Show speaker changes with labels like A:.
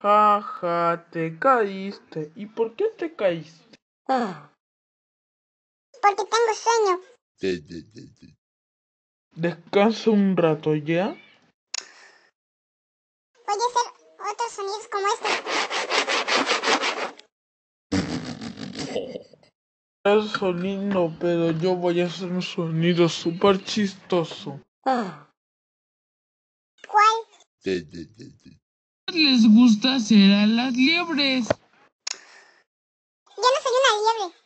A: Jaja, te caíste. ¿Y por qué te caíste?
B: Porque tengo sueño.
A: Descansa un rato ya.
B: Voy a hacer otros sonidos como este.
A: Eso lindo, pero yo voy a hacer un sonido súper chistoso.
B: ¿Cuál?
C: Les gusta hacer a las liebres?
B: Yo no soy una liebre.